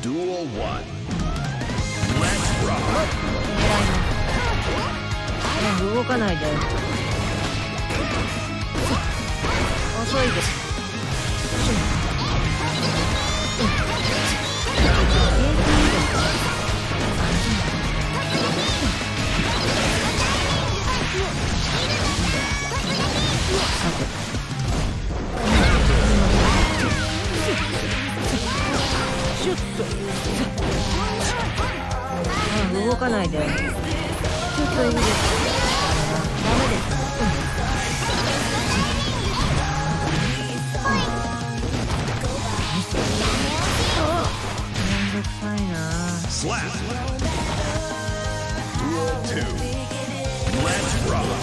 Duel 1. Let's rock. もう動かないで遅いですシュ動かないでちょっといいですいな Slap. Duel 2. Let's rock. 行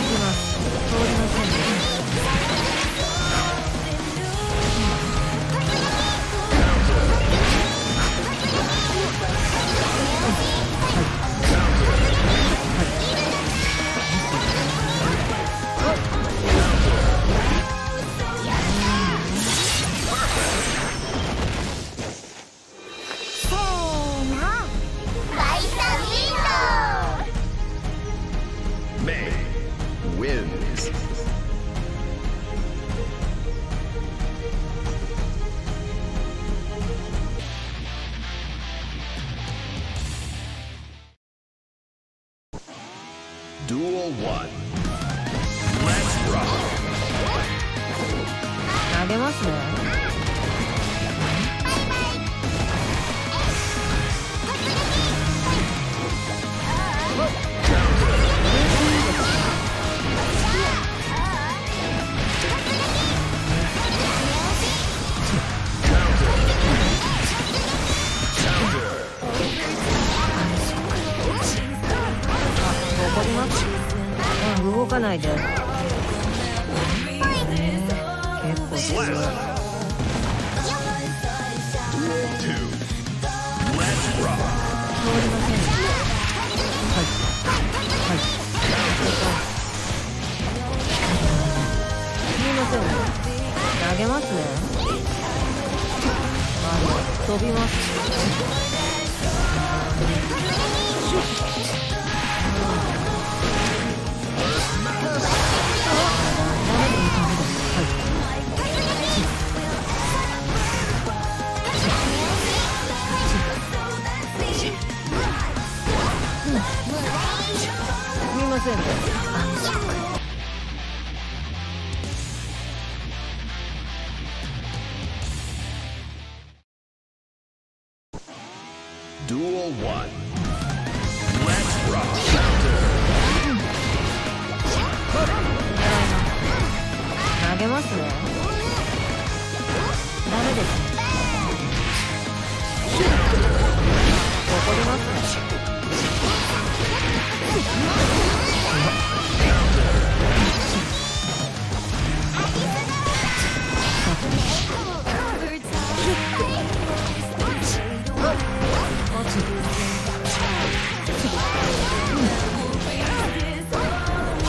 きます通りませんね Duel 1. Let's rock. 投げますね 動かないで。結構 Slap. Duel 2. Let's rock. 通りませんねはい。はい。すみません投げますねあの飛びます せんね Duel 1.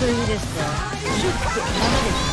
ちょっといいですか？シュッとダメです